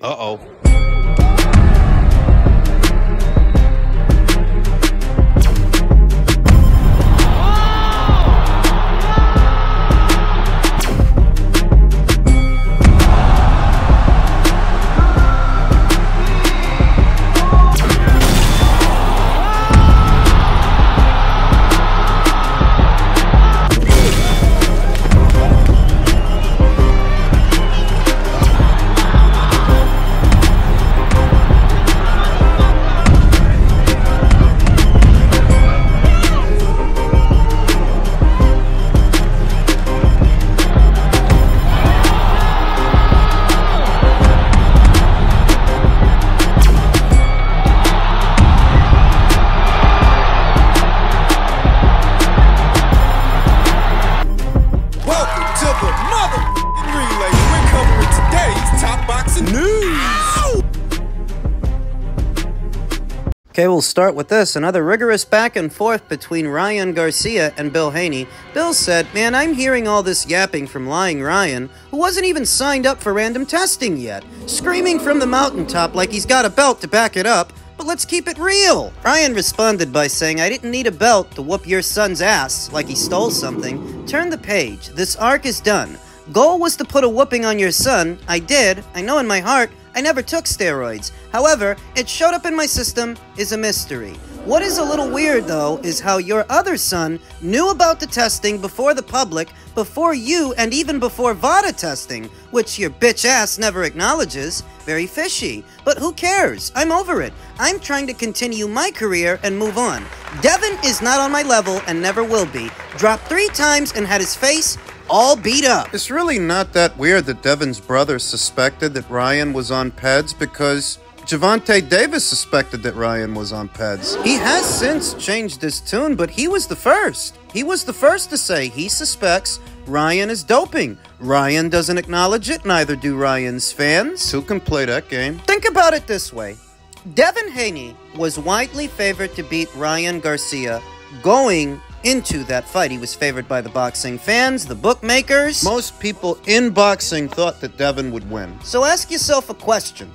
Uh-oh. Welcome we'll start with this. Another rigorous back and forth between Ryan Garcia and Bill Haney. Bill said, Man, I'm hearing all this yapping from lying Ryan, who wasn't even signed up for random testing yet, screaming from the mountaintop like he's got a belt to back it up. But let's keep it real. Ryan responded by saying, I didn't need a belt to whoop your son's ass like he stole something. Turn the page. This arc is done. Goal was to put a whooping on your son. I did. I know in my heart I never took steroids. However, it showed up in my system is a mystery. What is a little weird though is how your other son knew about the testing before the public, before you, and even before VADA testing, which your bitch ass never acknowledges. Very fishy. But who cares? I'm over it. I'm trying to continue my career and move on. Devin is not on my level and never will be. Dropped three times and had his face all beat up. It's really not that weird that Devin's brother suspected that Ryan was on PEDs because Gervonta Davis suspected that Ryan was on PEDs. He has since changed his tune, but he was the first. He was the first to say he suspects Ryan is doping. Ryan doesn't acknowledge it, neither do Ryan's fans. Who can play that game? Think about it this way Devin Haney was widely favored to beat Ryan Garcia going into that fight. He was favored by the boxing fans, the bookmakers. Most people in boxing thought that Devin would win. So ask yourself a question.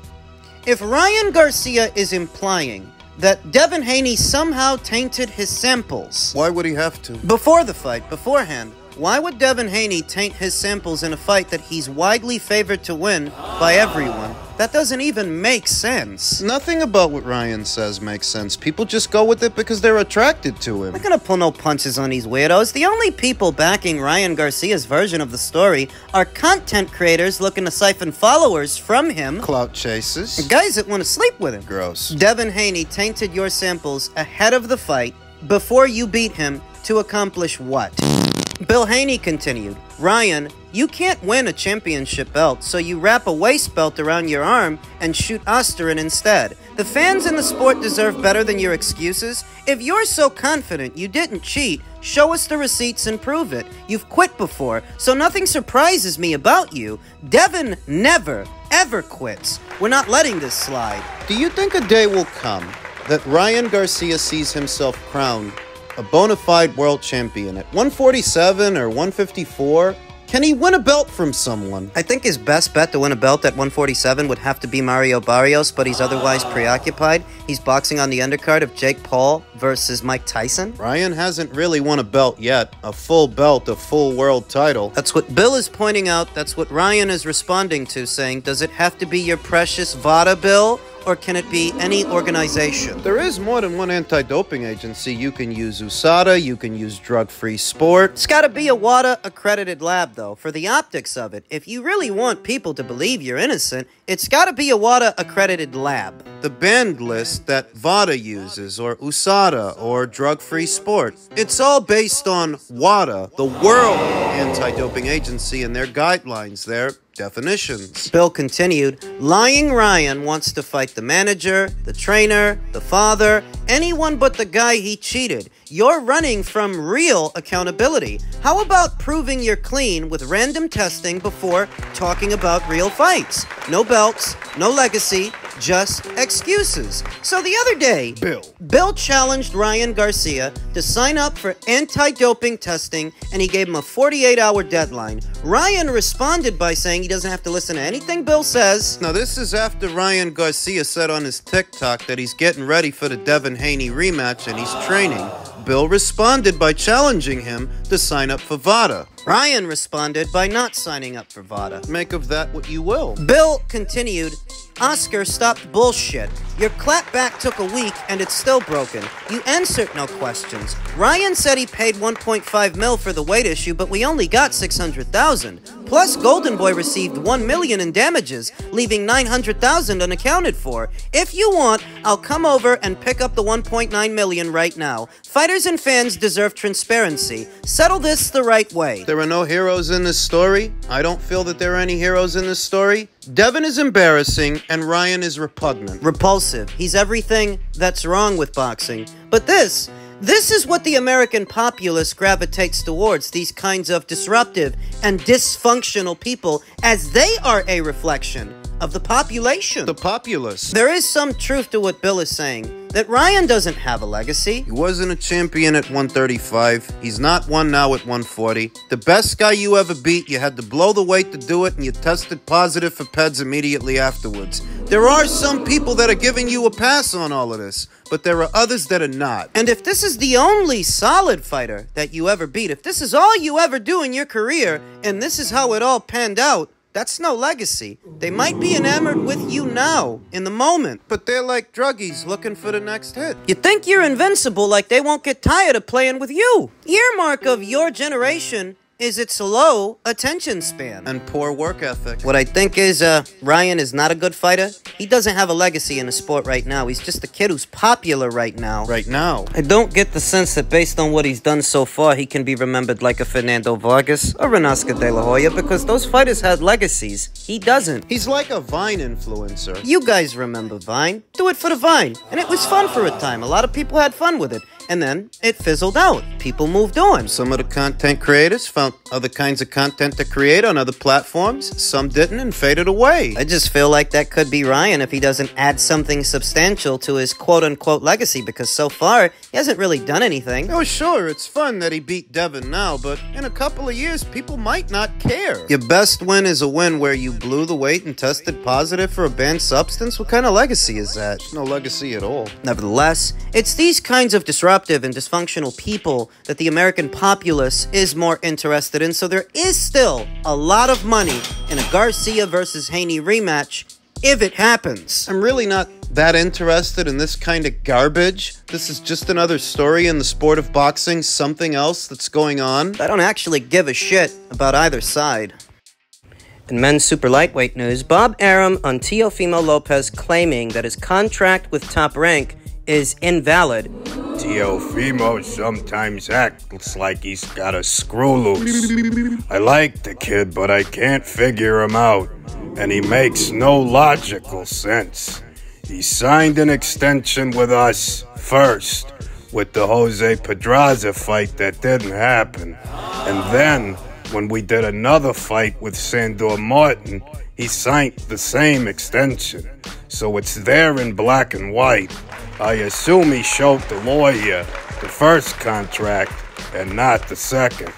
If Ryan Garcia is implying that Devin Haney somehow tainted his samples Why would he have to? before the fight, beforehand, why would Devin Haney taint his samples in a fight that he's widely favored to win by everyone? That doesn't even make sense. Nothing about what Ryan says makes sense. People just go with it because they're attracted to him. I'm not gonna pull no punches on these weirdos. The only people backing Ryan Garcia's version of the story are content creators looking to siphon followers from him. Clout chases. Guys that want to sleep with him. Gross. Devin Haney tainted your samples ahead of the fight before you beat him to accomplish what? Bill Haney continued, Ryan, you can't win a championship belt, so you wrap a waist belt around your arm and shoot ostarine instead. The fans in the sport deserve better than your excuses. If you're so confident you didn't cheat, show us the receipts and prove it. You've quit before, so nothing surprises me about you. Devin never, ever quits. We're not letting this slide. Do you think a day will come that Ryan Garcia sees himself crowned a bona fide world champion at 147 or 154? Can he win a belt from someone? I think his best bet to win a belt at 147 would have to be Mario Barrios, but he's otherwise preoccupied. He's boxing on the undercard of Jake Paul versus Mike Tyson. Ryan hasn't really won a belt yet. A full belt, a full world title. That's what Bill is pointing out. That's what Ryan is responding to, saying, Does it have to be your precious VADA bill, or can it be any organization? There is more than one anti-doping agency. You can use USADA, you can use Drug Free Sport. It's got to be a WADA accredited lab, though, for the optics of it. If you really want people to believe you're innocent, it's got to be a WADA accredited lab. The banned list that VADA uses, or USADA, or Drug Free Sport. It's all based on WADA, the World Anti-Doping Agency, and their guidelines, their definitions. Bill continued, Lying Ryan wants to fight the manager, the trainer, the father, anyone but the guy he cheated. You're running from real accountability. How about proving you're clean with random testing before talking about real fights? No belts, no legacy, just excuses. So the other day, Bill. Bill challenged Ryan Garcia to sign up for anti doping testing and he gave him a 48 hour deadline. Ryan responded by saying he doesn't have to listen to anything Bill says. Now, this is after Ryan Garcia said on his TikTok that he's getting ready for the Devin Haney rematch and he's training. Bill responded by challenging him to sign up for VADA. Ryan responded by not signing up for VADA. Make of that what you will. Bill continued, Oscar stopped bullshit. Your clapback took a week and it's still broken. You answered no questions. Ryan said he paid 1.5 mil for the weight issue, but we only got 600,000. Plus, Golden Boy received 1 million in damages, leaving 900,000 unaccounted for. If you want, I'll come over and pick up the 1.9 million right now. Fighters and fans deserve transparency. Settle this the right way. There are no heroes in this story. I don't feel that there are any heroes in this story. Devin is embarrassing and Ryan is repugnant. repulsive. He's everything that's wrong with boxing. But this, this is what the American populace gravitates towards these kinds of disruptive and dysfunctional people, as they are a reflection of the population. The populace. there is some truth to what Bill is saying that Ryan doesn't have a legacy. He wasn't a champion at 135. He's not one now at 140. The best guy you ever beat, you had to blow the weight to do it, and you tested positive for PEDS immediately afterwards. There are some people that are giving you a pass on all of this, but there are others that are not. And if this is the only solid fighter that you ever beat, if this is all you ever do in your career, and this is how it all panned out, that's no legacy. They might be enamored with you now, in the moment. But they're like druggies looking for the next hit. You think you're invincible like they won't get tired of playing with you. Earmark of your generation is its low attention span. And poor work ethic. What I think is, uh, Ryan is not a good fighter. He doesn't have a legacy in the sport right now. He's just a kid who's popular right now. Right now. I don't get the sense that based on what he's done so far, he can be remembered like a Fernando Vargas or an Oscar De La Hoya because those fighters had legacies. He doesn't. He's like a Vine influencer. You guys remember Vine? Do it for the Vine. And it was fun for a time. A lot of people had fun with it. And then it fizzled out. People moved on. Some of the content creators found other kinds of content to create on other platforms. Some didn't and faded away. I just feel like that could be Ryan if he doesn't add something substantial to his quote unquote legacy because so far he hasn't really done anything. Oh, sure, it's fun that he beat Devin now, but in a couple of years, people might not care. Your best win is a win where you blew the weight and tested positive for a banned substance? What kind of legacy is that? No legacy at all. Nevertheless, it's these kinds of disruptive and dysfunctional people that the American populace is more interested in, so there is still a lot of money in a Garcia versus Haney rematch if it happens. I'm really not that interested in this kind of garbage. This is just another story in the sport of boxing, something else that's going on. I don't actually give a shit about either side. In men's super lightweight news, Bob Arum on Teofimo Lopez claiming that his contract with Top Rank is invalid. Teofimo sometimes acts like he's got a screw loose. I like the kid, but I can't figure him out, and he makes no logical sense. He signed an extension with us first, with the Jose Pedraza fight that didn't happen. And then, when we did another fight with Sandor Martin, he signed the same extension. So it's there in black and white. I assume he showed the lawyer the first contract and not the second.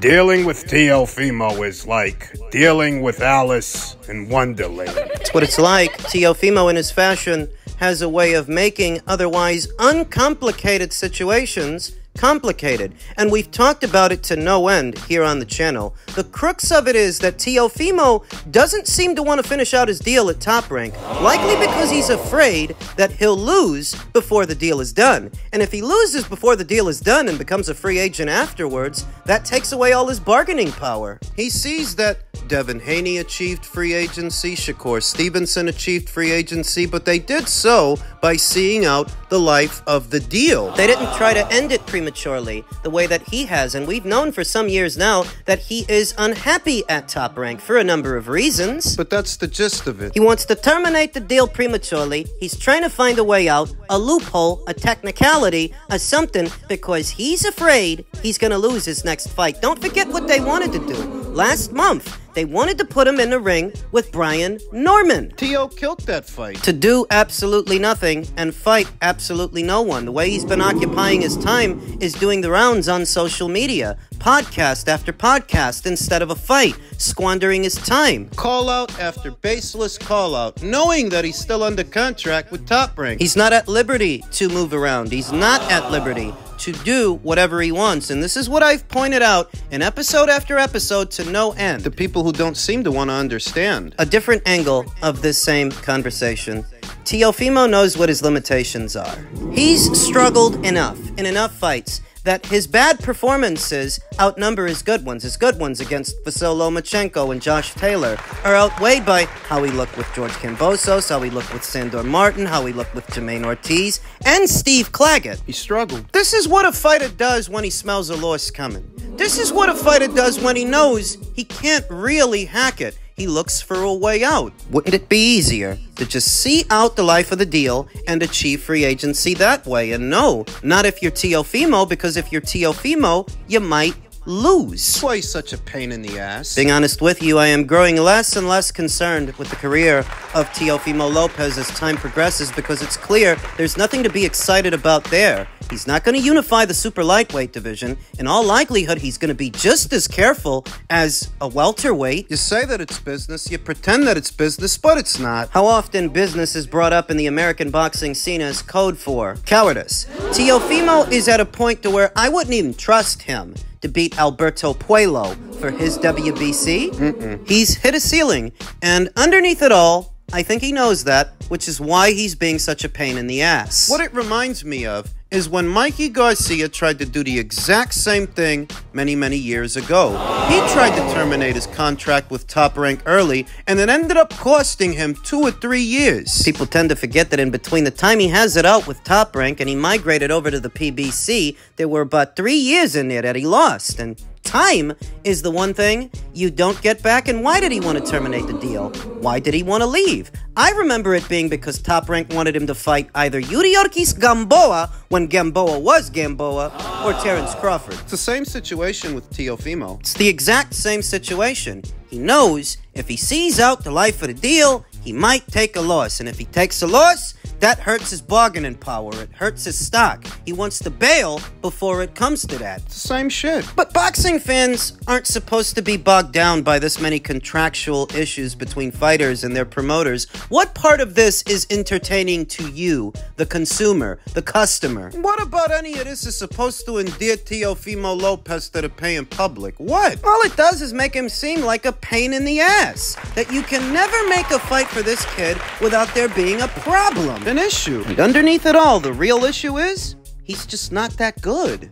Dealing with Teofimo is like dealing with Alice in Wonderland. It's what it's like. Teofimo, in his fashion, has a way of making otherwise uncomplicated situations complicated. And we've talked about it to no end here on the channel. The crux of it is that Teofimo doesn't seem to want to finish out his deal at Top Rank, likely because he's afraid that he'll lose before the deal is done. And if he loses before the deal is done and becomes a free agent afterwards, that takes away all his bargaining power. He sees that Devin Haney achieved free agency, Shakur Stevenson achieved free agency, but they did so by seeing out the life of the deal. They didn't try to end it prematurely the way that he has, and we've known for some years now that he is unhappy at top rank for a number of reasons. But that's the gist of it. He wants to terminate the deal prematurely. He's trying to find a way out, a loophole, a technicality, a something, because he's afraid he's going to lose his next fight. Don't forget what they wanted to do. Last month, they wanted to put him in the ring with Brian Norman. Tio killed that fight. To do absolutely nothing and fight absolutely no one. The way he's been occupying his time is doing the rounds on social media, podcast after podcast instead of a fight, squandering his time. Call out after baseless call out, knowing that he's still under contract with Top Rank. He's not at liberty to move around. He's not at liberty to do whatever he wants. And this is what I've pointed out in episode after episode to no end. the people who don't seem to want to understand. a different angle of this same conversation. Teofimo knows what his limitations are. He's struggled enough in enough fights that his bad performances outnumber his good ones. His good ones against Vasyl Lomachenko and Josh Taylor are outweighed by how he looked with George Kambosos, how he looked with Sandor Martin, how he looked with Jamaine Ortiz, and Steve Claggett. He struggled. This is what a fighter does when he smells a loss coming. This is what a fighter does when he knows he can't really hack it. He looks for a way out. Wouldn't it be easier to just see out the life of the deal and achieve free agency that way? And no, not if you're Teofimo, because if you're Teofimo, you might lose. That's why such a pain in the ass. Being honest with you, I am growing less and less concerned with the career of Teofimo Lopez as time progresses because it's clear there's nothing to be excited about there. He's not going to unify the super lightweight division. In all likelihood, he's going to be just as careful as a welterweight. You say that it's business, you pretend that it's business, but it's not. How often business is brought up in the American boxing scene as code for cowardice. Teofimo is at a point to where I wouldn't even trust him to beat Alberto Puello for his WBC. He's hit a ceiling, and underneath it all, I think he knows that, which is why he's being such a pain in the ass. What it reminds me of is when Mikey Garcia tried to do the exact same thing many, many years ago. He tried to terminate his contract with Top Rank early, and it ended up costing him two or three years. People tend to forget that in between the time he has it out with Top Rank and he migrated over to the PBC, there were about three years in there that he lost. And time is the one thing you don't get back. And why did he want to terminate the deal? Why did he want to leave? I remember it being because Top Rank wanted him to fight either Yuriorkis Gamboa, when Gamboa was Gamboa, or Terence Crawford. It's the same situation with Teofimo. It's the exact same situation. He knows if he sees out the life of the deal, he might take a loss. And if he takes a loss, that hurts his bargaining power. It hurts his stock. He wants to bail before it comes to that. It's the same shit. But boxing fans aren't supposed to be bogged down by this many contractual issues between fighters and their promoters. What part of this is entertaining to you, the consumer, the customer? What about any of this is supposed to endear Teofimo Lopez to the paying public? What? All it does is make him seem like a pain in the ass. That you can never make a fight for this kid without there being a problem. An issue. And underneath it all, the real issue is he's just not that good.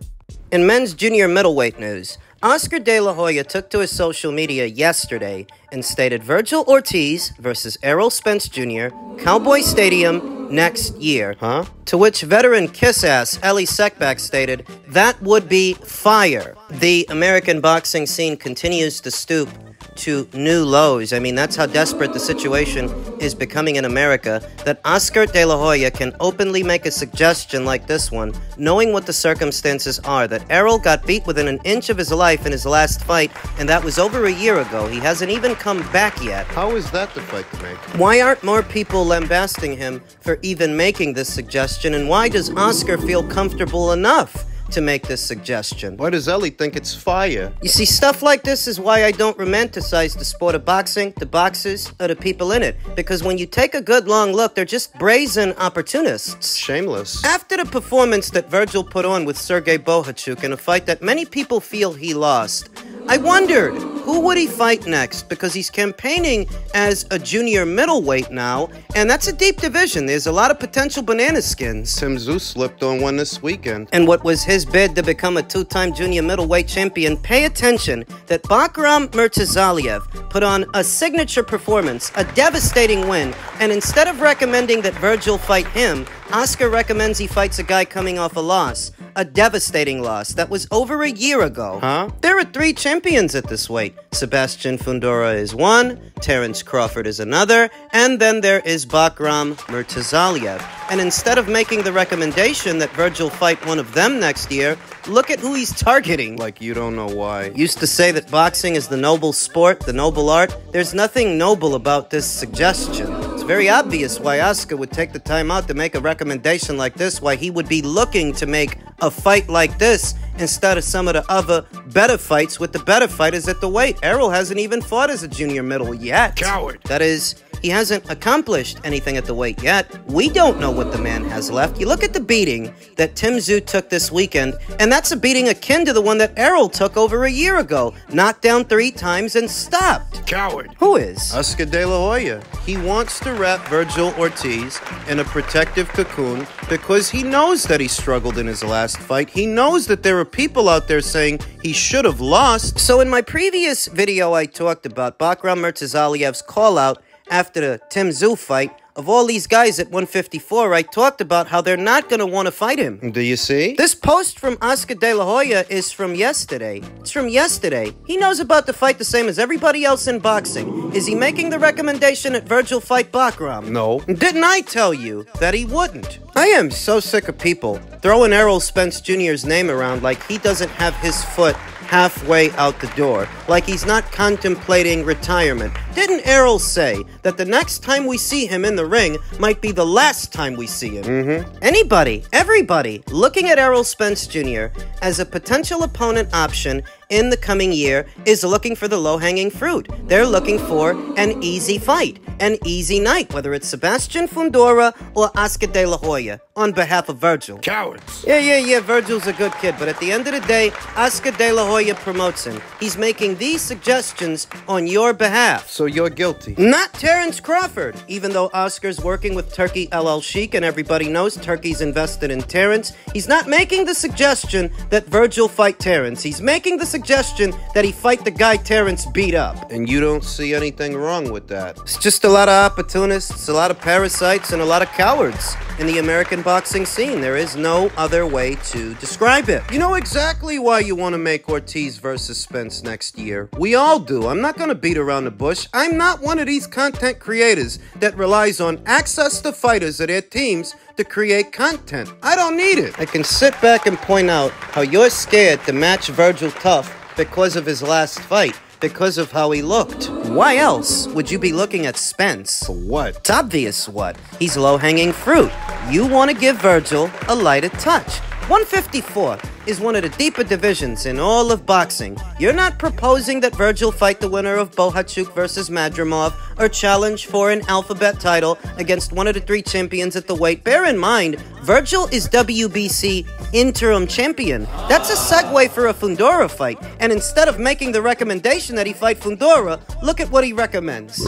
In men's junior middleweight news, Oscar De La Hoya took to his social media yesterday and stated Vergil Ortiz versus Errol Spence Jr., Cowboy Stadium next year. Huh? To which veteran kiss ass Elie Seckbach stated, That would be fire. The American boxing scene continues to stoop to new lows. I mean, that's how desperate the situation is becoming in America that Oscar De La Hoya can openly make a suggestion like this one, knowing what the circumstances are. That Errol got beat within an inch of his life in his last fight, and that was over a year ago. He hasn't even come back yet. How is that the fight to make? Why aren't more people lambasting him for even making this suggestion, and why does Oscar feel comfortable enough to make this suggestion? Why does Elie think it's fire? You see, stuff like this is why I don't romanticize the sport of boxing, the boxers, or the people in it. Because when you take a good long look, they're just brazen opportunists. Shameless. After the performance that Vergil put on with Sergei Bohachuk in a fight that many people feel he lost, I wondered who would he fight next because he's campaigning as a junior middleweight now, and that's a deep division. There's a lot of potential banana skins. Tim Tszyu slipped on one this weekend. And what was his bid to become a two-time junior middleweight champion, pay attention that Bakhram Murtazaliev put on a signature performance, a devastating win, and instead of recommending that Vergil fight him, Oscar recommends he fights a guy coming off a loss. A devastating loss that was over a year ago. Huh? There are three champions at this weight. Sebastian Fundora is one, Terence Crawford is another, and then there is Bakhram Murtazaliev. And instead of making the recommendation that Vergil fight one of them next year, look at who he's targeting. Like you don't know why. Used to say that boxing is the noble sport, the noble art. There's nothing noble about this suggestion. Very obvious why Oscar would take the time out to make a recommendation like this, why he would be looking to make a fight like this instead of some of the other better fights with the better fighters at the weight. Errol hasn't even fought as a junior middle yet. Coward. That is, he hasn't accomplished anything at the weight yet. We don't know what the man has left. You look at the beating that Tim Tszyu took this weekend, and that's a beating akin to the one that Errol took over a year ago. Knocked down three times and stopped. Coward. Who is? Oscar De La Hoya. He wants to wrap Vergil Ortiz in a protective cocoon because he knows that he struggled in his last fight. He knows that there are people out there saying he should have lost. So in my previous video, I talked about Bakhram Murtazaliev's call out after the Tim Tszyu fight. Of all these guys at 154, I talked about how they're not going to want to fight him. Do you see? This post from Oscar De La Hoya is from yesterday. It's from yesterday. He knows about the fight the same as everybody else in boxing. Is he making the recommendation that Vergil fight Bakhram? No. Didn't I tell you that he wouldn't? I am so sick of people throwing Errol Spence Jr.'s name around like he doesn't have his foot halfway out the door, like he's not contemplating retirement. Didn't Errol say that the next time we see him in the ring might be the last time we see him? Mm-hmm. Anybody, everybody, looking at Errol Spence Jr. as a potential opponent option in the coming year is looking for the low hanging fruit. They're looking for an easy fight, an easy night, whether it's Sebastian Fundora or Oscar De La Hoya on behalf of Vergil. Cowards. Yeah, yeah, yeah, Vergil's a good kid, but at the end of the day, Oscar De La Hoya promotes him. He's making these suggestions on your behalf. So you're guilty. Not Terence Crawford, even though Oscar's working with Turki Alalshikh and everybody knows Turkey's invested in Terence. He's not making the suggestion that Vergil fight Terence. He's making the suggestion that he fight the guy Terence beat up. And you don't see anything wrong with that. It's just a lot of opportunists, a lot of parasites, and a lot of cowards in the American boxing scene. There is no other way to describe it. You know exactly why you want to make Ortiz versus Spence next year. We all do. I'm not going to beat around the bush. I'm not one of these content creators that relies on access to fighters or their teams to create content. I don't need it. I can sit back and point out how you're scared to match Vergil Tough because of his last fight, because of how he looked. Why else would you be looking at Spence? What? It's obvious what. He's low hanging fruit. You want to give Vergil a lighter touch. 154 is one of the deeper divisions in all of boxing. You're not proposing that Vergil fight the winner of Bohachuk versus Madrimov or challenge for an alphabet title against one of the three champions at the weight. Bear in mind, Vergil is WBC interim champion. That's a segue for a Fundora fight. And instead of making the recommendation that he fight Fundora, look at what he recommends.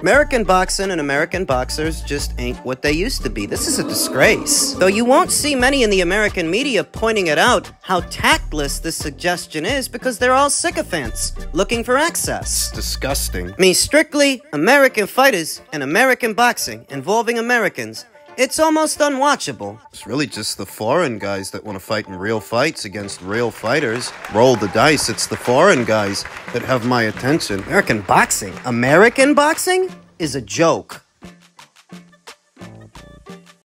American boxing and American boxers just ain't what they used to be. This is a disgrace. Though you won't see many in the American media pointing it out how tactless this suggestion is because they're all sycophants looking for access. Disgusting. I mean, strictly American fighters and American boxing involving Americans. It's almost unwatchable. It's really just the foreign guys that want to fight in real fights against real fighters. Roll the dice. It's the foreign guys that have my attention. American boxing. American boxing is a joke.